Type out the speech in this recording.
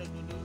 Gracias.